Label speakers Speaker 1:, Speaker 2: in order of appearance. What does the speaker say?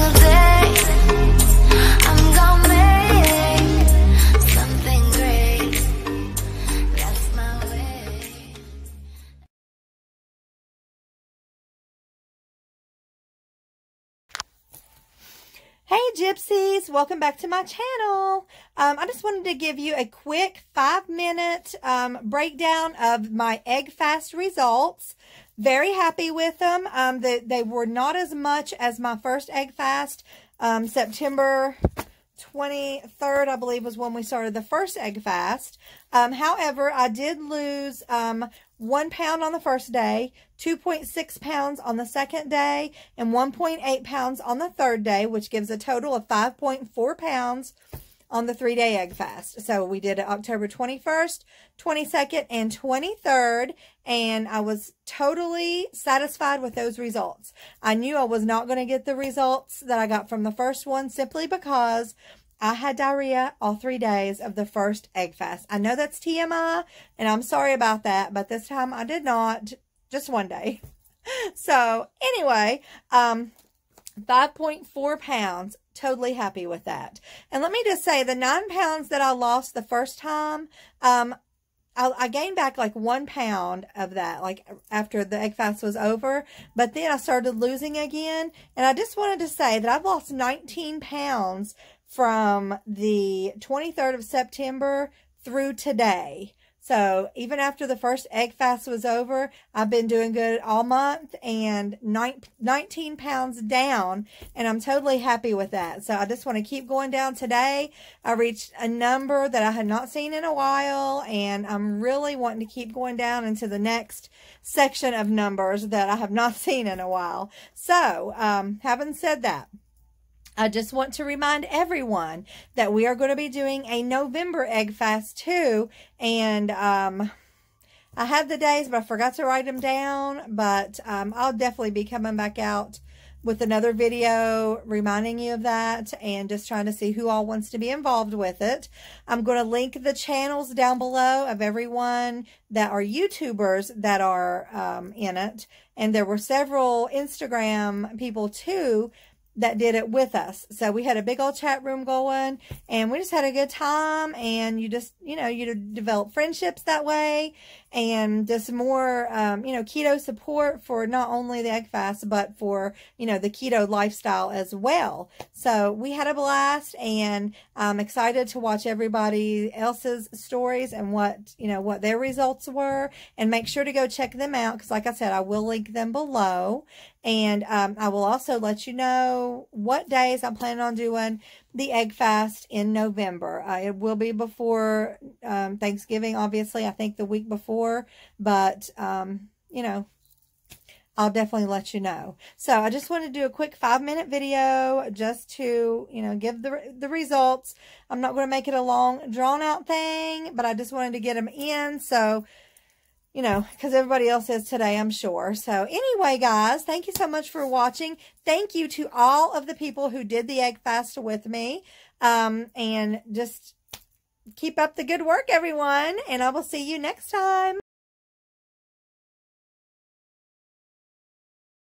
Speaker 1: single day.
Speaker 2: Hey gypsies, welcome back to my channel. Um, I just wanted to give you a quick five minute um, breakdown of my egg fast results. Very happy with them. Um, they, they were not as much as my first egg fast. Um, September 23rd, I believe, was when we started the first egg fast. Um, however, I did lose um, one pound on the first day, 2.6 pounds on the second day, and 1.8 pounds on the third day, which gives a total of 5.4 pounds on the three day egg fast. So we did it October 21st, 22nd, and 23rd, and I was totally satisfied with those results. I knew I was not going to get the results that I got from the first one simply because I had diarrhea all three days of the first egg fast. I know that's TMI, and I'm sorry about that, but this time I did not, just one day. So anyway, um, 5.4 pounds. Totally happy with that. And let me just say, the nine pounds that I lost the first time, um, I, I gained back like one pound of that, like after the egg fast was over. But then I started losing again. And I just wanted to say that I've lost 19 pounds from the 23rd of September through today. So even after the first egg fast was over, I've been doing good all month and 19 pounds down and I'm totally happy with that. So I just want to keep going down today. I reached a number that I had not seen in a while and I'm really wanting to keep going down into the next section of numbers that I have not seen in a while. So um, having said that, I just want to remind everyone that we are going to be doing a November egg fast too. And um, I have the days, but I forgot to write them down. But um, I'll definitely be coming back out with another video reminding you of that and just trying to see who all wants to be involved with it. I'm going to link the channels down below of everyone that are YouTubers that are um, in it. And there were several Instagram people too that did it with us. So we had a big old chat room going and we just had a good time and you just, you know, you develop friendships that way and just more, um, you know, keto support for not only the egg fast, but for, you know, the keto lifestyle as well. So we had a blast and I'm excited to watch everybody else's stories and what, you know, what their results were and make sure to go check them out. Cause like I said, I will link them below and um, I will also let you know what days I'm planning on doing the egg fast in November. Uh, it will be before um, Thanksgiving, obviously, I think the week before, but, um, you know, I'll definitely let you know. So I just want to do a quick five minute video just to, you know, give the, the results. I'm not going to make it a long drawn out thing, but I just wanted to get them in. So you know, because everybody else is today, I'm sure. So anyway, guys, thank you so much for watching. Thank you to all of the people who did the egg fast with me. Um, and just keep up the good work, everyone. And I will see you next time.